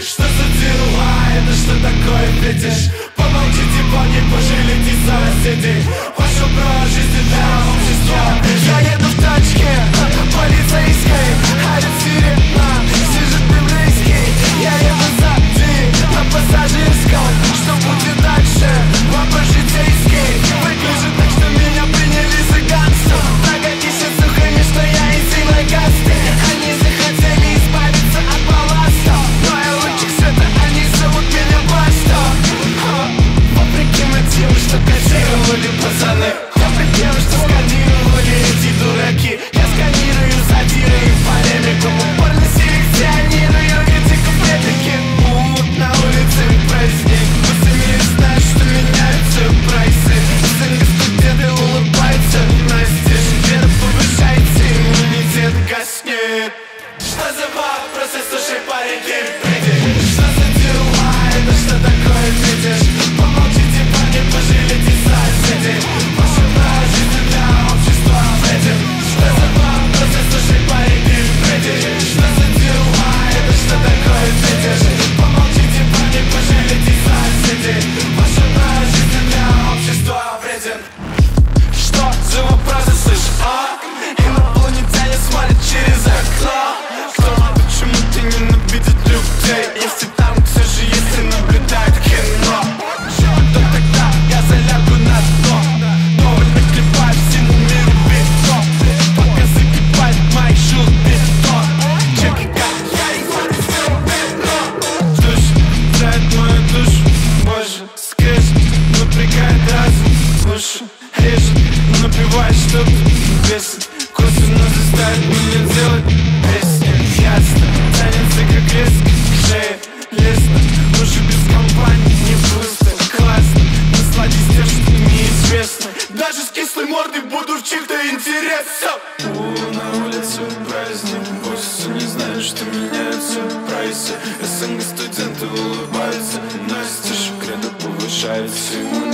Что за дела, это что такое фетиш? Смотрят через окно Кто, почему ты ненавидит людей? Если там все же есть и наблюдает кино. То тогда я залягу на дно. Довольно клепать всему миру бетон Пока закипает моих шут бетон как я все бетон Душ, тает мою душу. Боже, скрежет, напрягает разум. Слушай, режет, напивает что-то Косвенно заставит меня делать песни. Ясно, тянется как к шее Лестно, уже без компании не пусто Классно, насладись тем, что неизвестно Даже с кислой мордой буду в чьих-то интересах. На улице праздник. Боссы не знают, что меняются прайсы СНГ студенты улыбаются. Настежь, кредо повышается гаснет